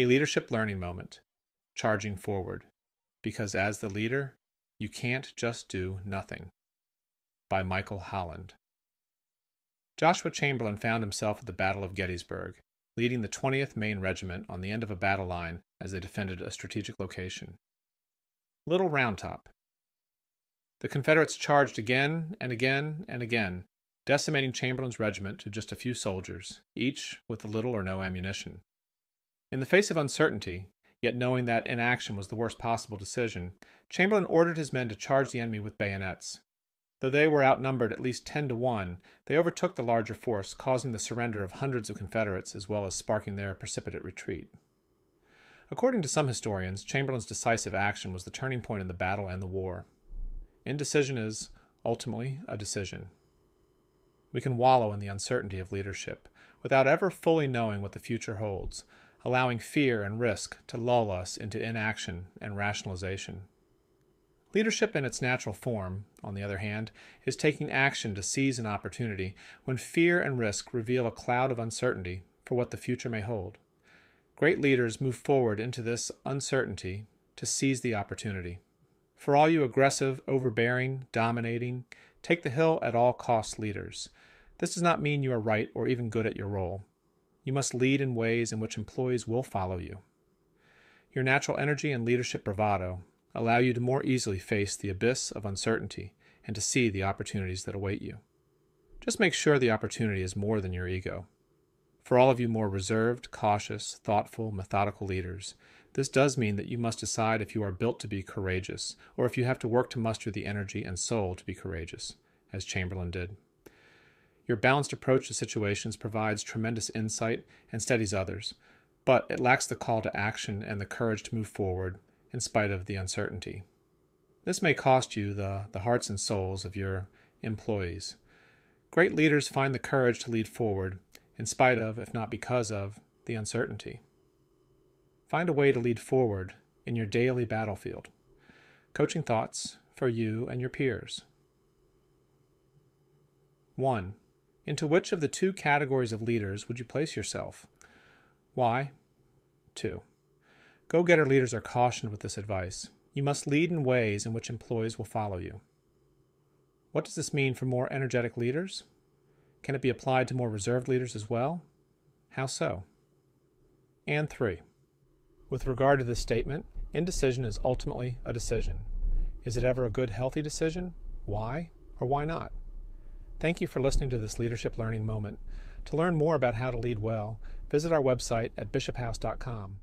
A leadership learning moment. Charging forward. Because as the leader, you can't just do nothing. By Michael Holland. Joshua Chamberlain found himself at the Battle of Gettysburg, leading the 20th Maine Regiment on the end of a battle line as they defended a strategic location. Little Round Top. The Confederates charged again and again and again, decimating Chamberlain's regiment to just a few soldiers, each with little or no ammunition. In the face of uncertainty, yet knowing that inaction was the worst possible decision, Chamberlain ordered his men to charge the enemy with bayonets. Though they were outnumbered at least 10 to 1, they overtook the larger force, causing the surrender of hundreds of Confederates as well as sparking their precipitate retreat. According to some historians, Chamberlain's decisive action was the turning point in the battle and the war. Indecision is, ultimately, a decision. We can wallow in the uncertainty of leadership without ever fully knowing what the future holds, allowing fear and risk to lull us into inaction and rationalization. Leadership in its natural form, on the other hand, is taking action to seize an opportunity when fear and risk reveal a cloud of uncertainty for what the future may hold. Great leaders move forward into this uncertainty to seize the opportunity. For all you aggressive, overbearing, dominating, take the hill at all costs leaders, this does not mean you are right or even good at your role. You must lead in ways in which employees will follow you. Your natural energy and leadership bravado allow you to more easily face the abyss of uncertainty and to see the opportunities that await you. Just make sure the opportunity is more than your ego. For all of you more reserved, cautious, thoughtful, methodical leaders, this does mean that you must decide if you are built to be courageous, or if you have to work to muster the energy and soul to be courageous, as Chamberlain did. Your balanced approach to situations provides tremendous insight and steadies others, but it lacks the call to action and the courage to move forward in spite of the uncertainty. This may cost you the, the hearts and souls of your employees. Great leaders find the courage to lead forward in spite of, if not because of, the uncertainty. Find a way to lead forward in your daily battlefield. Coaching thoughts for you and your peers. 1. Into which of the two categories of leaders would you place yourself? Why? 2. Go getter leaders are cautioned with this advice. You must lead in ways in which employees will follow you. What does this mean for more energetic leaders? Can it be applied to more reserved leaders as well? How so? And 3. With regard to this statement, indecision is ultimately a decision. Is it ever a good, healthy decision? Why or why not? Thank you for listening to this leadership learning moment. To learn more about how to lead well, visit our website at bishophouse.com.